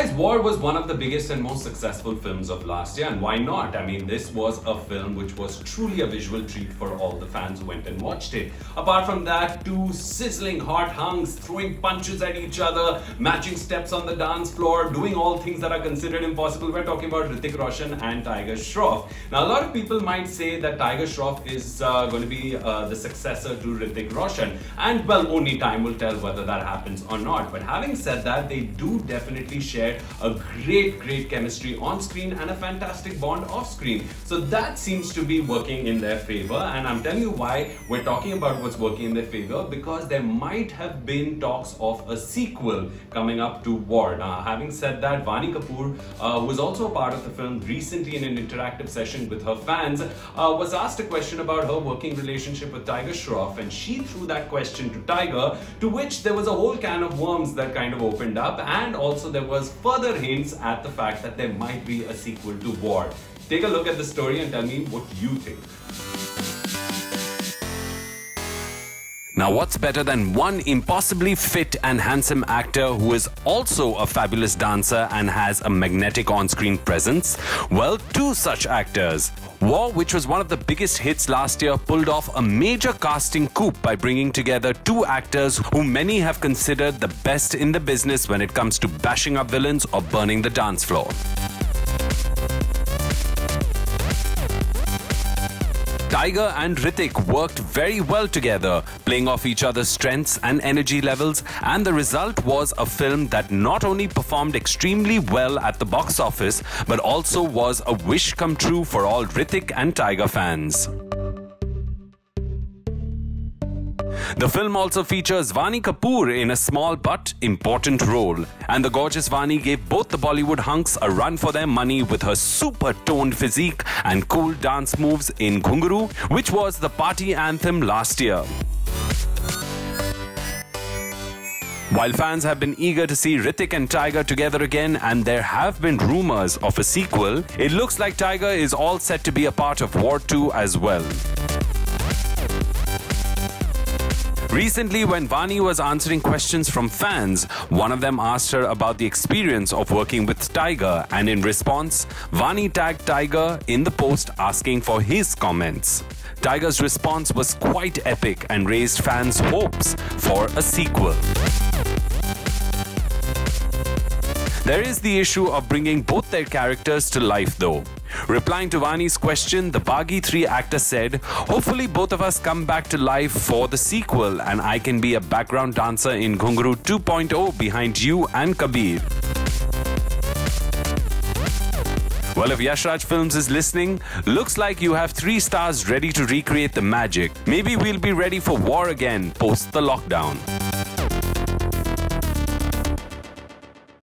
War was one of the biggest and most successful films of last year, and why not? I mean, this was a film which was truly a visual treat for all the fans who went and watched it. Apart from that, two sizzling hot hunks throwing punches at each other, matching steps on the dance floor, doing all things that are considered impossible. We're talking about Hrithik Roshan and Tiger Shroff. Now, a lot of people might say that Tiger Shroff is uh, going to be uh, the successor to Hrithik Roshan, and well, only time will tell whether that happens or not. But having said that, they do definitely share a great, great chemistry on screen and a fantastic bond off screen. So that seems to be working in their favor. And I'm telling you why we're talking about what's working in their favor because there might have been talks of a sequel coming up to War. Now, having said that, Vaani Kapoor uh, was also a part of the film recently in an interactive session with her fans, uh, was asked a question about her working relationship with Tiger Shroff, and she threw that question to Tiger, to which there was a whole can of worms that kind of opened up, and also there was further hints at the fact that there might be a sequel to War. Take a look at the story and tell me what you think. Now, what's better than one impossibly fit and handsome actor who is also a fabulous dancer and has a magnetic on screen presence? Well, two such actors. War, which was one of the biggest hits last year, pulled off a major casting coup by bringing together two actors who many have considered the best in the business when it comes to bashing up villains or burning the dance floor. Tiger and Hrithik worked very well together, playing off each other's strengths and energy levels, and the result was a film that not only performed extremely well at the box office, but also was a wish come true for all Hrithik and Tiger fans. The film also features Vaani Kapoor in a small but important role. And the gorgeous Vaani gave both the Bollywood hunks a run for their money with her super toned physique and cool dance moves in Ghungroo, which was the party anthem last year. While fans have been eager to see Hrithik and Tiger together again, and there have been rumors of a sequel, it looks like Tiger is all set to be a part of War 2 as well. Recently, when Vaani was answering questions from fans, one of them asked her about the experience of working with Tiger, and in response, Vaani tagged Tiger in the post asking for his comments. Tiger's response was quite epic and raised fans' hopes for a sequel. There is the issue of bringing both their characters to life though. Replying to Vaani's question, the Baaghi 3 actor said, Hopefully both of us come back to life for the sequel and I can be a background dancer in Ghungroo 2.0 behind you and Kabir. Well, if Yashraj Films is listening, looks like you have three stars ready to recreate the magic. Maybe we'll be ready for war again post the lockdown.